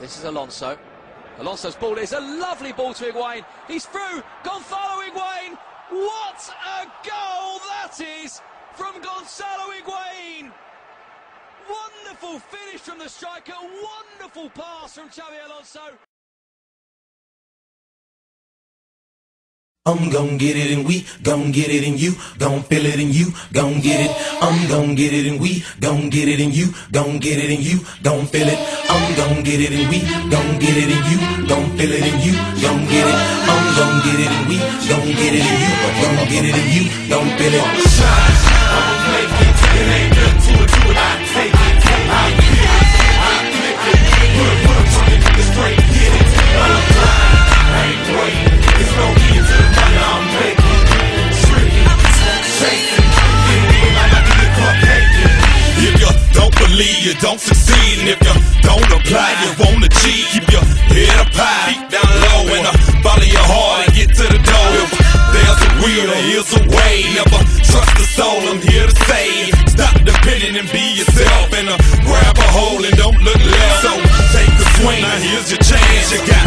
This is Alonso. Alonso's ball is a lovely ball to Higuain. He's through. Gonzalo Higuain. What a goal that is from Gonzalo Higuain. Wonderful finish from the striker. Wonderful pass from Xabi Alonso. I'm gon' get it and we gon' get it and you gon' feel it and you gon' get it. I'm gon' get it and we gon' get it and you gon' get it and you gon' feel it. I'm gon' get it and we gon' get it and you gon' feel it and you gon' get it. I'm gon' get it and we gon' get it and you gon' get it and you gon' feel it. Don't believe, you don't succeed. And if you don't apply, you won't achieve. Keep your head up high, feet down low, and uh, follow your heart and get to the door. If there's a will, there is a way. Never trust the soul, I'm here to save. Stop depending and be yourself, and uh, grab a hold and don't look left. So take a swing, now here's your chance. You got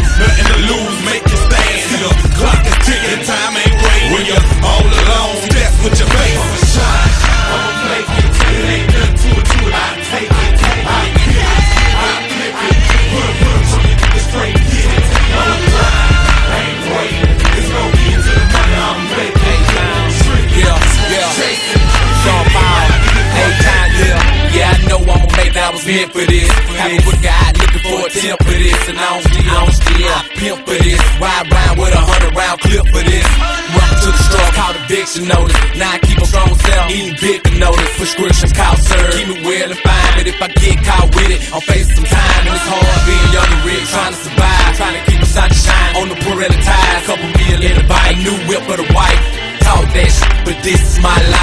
meant for this. A good guy looking for a temp for this. And I don't steal, I don't steal, I pimp for this. Ride round with a hundred round clip for this. Run to the straw, call the eviction notice. Now I keep a strong self, eating big to notice. Prescription cow serve. Keep me well and fine, but if I get caught with it, I'm facing some time. And it's hard being young and rich, trying to survive. Trying to keep the sun shine on the Pirelli tires. Couple million in the bike, new whip for the wife. Talk that shit, but this is my life.